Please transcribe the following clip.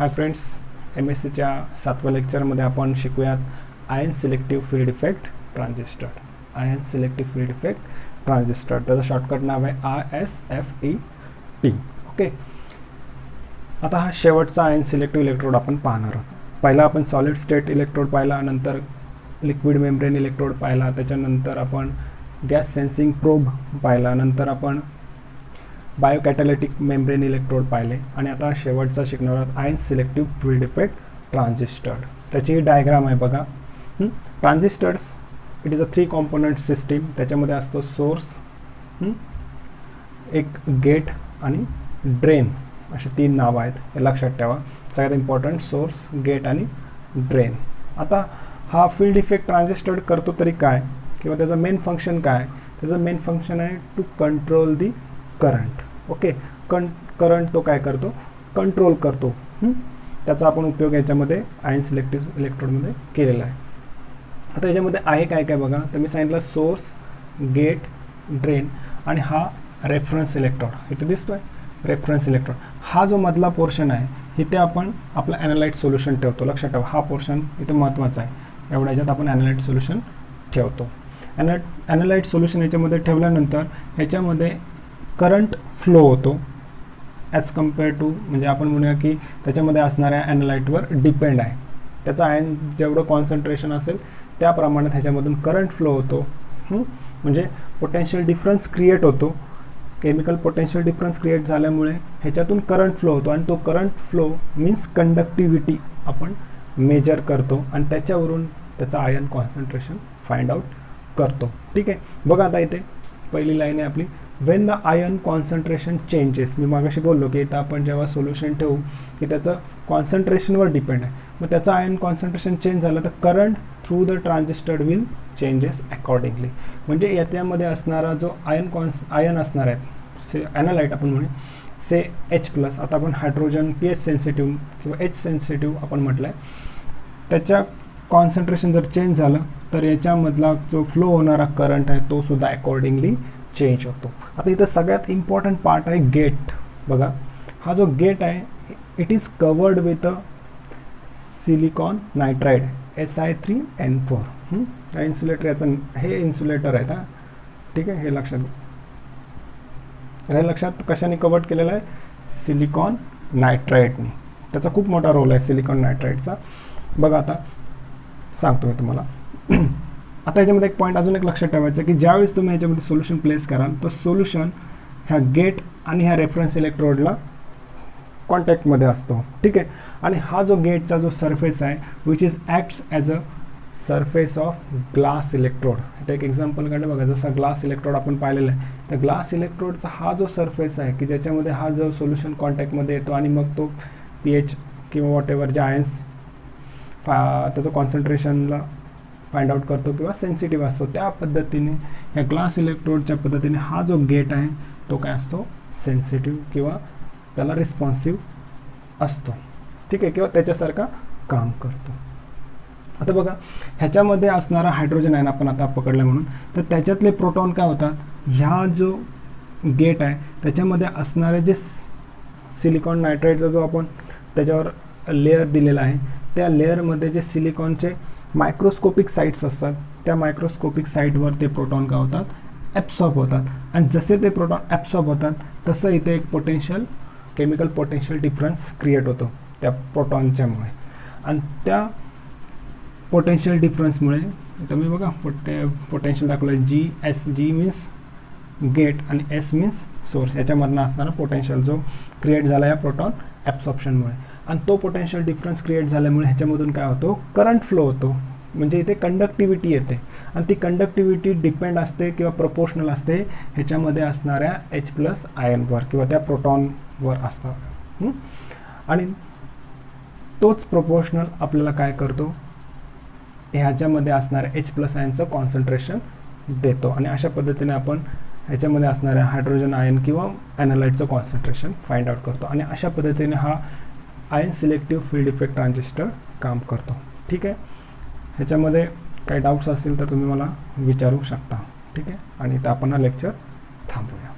Hi friends M S सीच्या सातव्या लेक्चरमध्ये आपण शिकूयात ion selective field effect transistor ion selective field effect transistor त्याचं शॉर्टकट नाव आहे I S F E T okay आता हा शेवटचा आयन सिलेक्टिव्ह इलेक्ट्रोड आपण पाहणार आहोत. पहिला आपण सॉलिड स्टेट इलेक्ट्रोड पाहिला नंतर लिक्विड मेम्ब्रेन इलेक्ट्रोड पाहिला त्याच्यानंतर आपण गॅस सेन्सिंग प्रोब पाहिला नंतर आपण बायोकॅटॅलिटिक मेम्ब्रेन इलेक्ट्रोड पाहिले आणि आता शेवटचा शिकणार आहोत ion selective field effect transistor त्याची डायग्राम आहे बघा. Transistors it is a three component system त्याच्यामध्ये असतो सोर्स एक गेट आणि ड्रेन असे तीन नावं आहेत. हे लक्षात ठेवा. सगळ्यात इम्पॉर्टंट सोर्स गेट आणि ड्रेन आता हा फील्ड इफेक्ट ट्रान्झिस्टर करतो तरी काय? किंवा त्याचं मेन फंक्शन काय? त्याचं मेन फंक्शन आहे to control the current okay. कं करंट तो काय करतो? कंट्रोल करतो. त्याचा आपण उपयोग याच्यामध्ये आयन सिलेक्टिव्ह इलेक्ट्रोडमध्ये केलेला आहे. आता याच्यामध्ये आहे काय काय बघा. तर मी सांगितलं सोर्स गेट ड्रेन आणि हा रेफरन्स इलेक्ट्रोड. इथे दिसतो आहे रेफरन्स इलेक्ट्रॉड. हा जो मधला पोर्शन आहे इथे आपण आपलं ॲनालाइट सोल्युशन ठेवतो. लक्षात ठेवा हा पोर्शन इथे महत्त्वाचा आहे. एवढ्या याच्यात आपण ॲनालाइट सोल्युशन ठेवतो. ॲना ॲनालाइट सोल्युशन याच्यामध्ये ठेवल्यानंतर ह्याच्यामध्ये करंट फ्लो होतो. ॲज कंपेअर टू म्हणजे आपण म्हणूया की त्याच्यामध्ये असणाऱ्या ॲनलाईटवर डिपेंड आहे. त्याचं आयन जेवढं कॉन्सन्ट्रेशन असेल त्याप्रमाणे ह्याच्यामधून करंट फ्लो होतो. म्हणजे पोटेन्शियल डिफरन्स क्रिएट होतो. केमिकल पोटेन्शियल डिफरन्स क्रिएट झाल्यामुळे ह्याच्यातून करंट फ्लो होतो. आणि तो करंट फ्लो मीन्स कंडक्टिव्हिटी आपण मेजर करतो. आणि त्याच्यावरून त्याचं आयन कॉन्सन्ट्रेशन फाइंड आउट करतो. ठीक आहे? बघा आता इथे. पहिली लाईन आहे आपली. When the ion concentration changes मी मागाशी बोललो की इथं आपण जेव्हा सोल्युशन ठेवू की त्याचं कॉन्सन्ट्रेशनवर डिपेंड आहे. मग त्याचं आयन कॉन्सन्ट्रेशन चेंज झालं तर current through the transistor will changes accordingly म्हणजे याच्यामध्ये असणारा जो आयन कॉन्स आयन असणार आहे से ॲनालाईट आपण म्हणू से एच प्लस आता आपण हायड्रोजन पी एच सेन्सिटिव्ह किंवा एच सेन्सिटिव्ह आपण म्हटलं आहे त्याच्या कॉन्सन्ट्रेशन जर चेंज झालं तर याच्यामधला जो फ्लो होणारा करंट आहे तो सुद्धा अकॉर्डिंगली चेंज होतो. आता इथं सगळ्यात इम्पॉर्टंट पार्ट आहे गेट बघा हा जो गेट आहे it is covered with a silicon nitride S I three N four हा? इन्सुलेटर याचं हे इन्सुलेटर आहेत हा. ठीक आहे? हे लक्षात हे लक्षात कशाने कवर्ड केलेलं आहे? सिलिकॉन नायट्राईडने त्याचा खूप मोठा रोल आहे सिलिकॉन नायट्राईडचा बघा आता सांगतो मी तुम्हाला. आता याच्यामध्ये एक पॉईंट अजून एक लक्षात ठेवायचं की ज्यावेळेस तुम्ही याच्यामध्ये सोल्युशन प्लेस कराल तर सोल्युशन ह्या गेट आणि ह्या रेफरन्स इलेक्ट्रोडला कॉन्टॅक्टमध्ये असतो. ठीक आहे? आणि हा जो गेटचा जो सरफेस आहे which is acts as a surface of glass electrode आता एक एक्झाम्पल काढलं बघा जसा ग्लास इलेक्ट्रोड आपण पाहिलेला आहे तर ग्लास इलेक्ट्रोडचा हा जो सरफेस आहे की ज्याच्यामध्ये हा जो सोल्युशन कॉन्टॅक्टमध्ये येतो आणि मग तो पी एच किंवा वॉट एव्हर जे आयन्स फा त्याचं कॉन्सन्ट्रेशनला फाइंड आउट करतो किंवा सेन्सिटिव्ह असतो. त्या पद्धतीने ह्या ग्लास इलेक्ट्रोडच्या पद्धतीने हा जो गेट आहे तो काय असतो? सेन्सिटिव्ह किंवा त्याला रिस्पॉन्सिव्ह असतो. ठीक आहे? किंवा त्याच्यासारखा काम करतो. आता बघा ह्याच्यामध्ये असणारा हायड्रोजन आहे आपण आता पकडलं म्हणून तर त्याच्यातले प्रोटॉन काय होतात? ह्या जो गेट आहे त्याच्यामध्ये असणारे जे सिलिकॉन नायट्राईडचा जो आपण त्याच्यावर लेअर दिलेला आहे त्या लेअरमध्ये जे सिलिकॉनचे मायक्रोस्कोपिक साईट्स असतात. त्या मायक्रोस्कोपिक साईटवर ते प्रोटॉन काय होतात ॲब्सॉर्ब होतात. आणि जसे ते प्रोटॉन ॲब्सॉर्ब होतात तसं इथे एक potential chemical potential difference create होतो त्या प्रोटॉनच्यामुळे आणि त्या पोटेन्शियल डिफरन्समुळे तुम्ही बघा पोटे पोटेन्शियल दाखवलं G S G means gate आणि एस मीन्स सोर्स याच्यामधनं असणारा पोटेन्शियल जो क्रिएट झाला या प्रोटॉन ॲब्सॉप्शनमुळे आणि तो पोटेन्शियल डिफरन्स क्रिएट झाल्यामुळे ह्याच्यामधून काय होतो? करंट फ्लो होतो. म्हणजे इथे कंडक्टिव्हिटी येते. आणि ती कंडक्टिव्हिटी डिपेंड असते किंवा प्रपोर्शनल असते ह्याच्यामध्ये असणाऱ्या एच प्लस आयनवर किंवा त्या प्रोटॉनवर असतात आणि तोच प्रपोर्शनल आपल्याला काय करतो? ह्याच्यामध्ये असणाऱ्या एच प्लस आयनचं कॉन्सन्ट्रेशन देतो. आणि अशा पद्धतीने आपण ह्याच्यामध्ये असणाऱ्या हायड्रोजन आयन किंवा ॲनालाईटचं कॉन्सन्ट्रेशन फाइंड आउट करतो. आणि अशा पद्धतीने हा ion selective field effect transistor काम करतो. ठीक आहे? ह्याच्यामध्ये काही डाऊट्स असतील तर तुम्ही मला विचारू शकता. ठीक आहे? आणि इथं आपण हा लेक्चर थांबूया.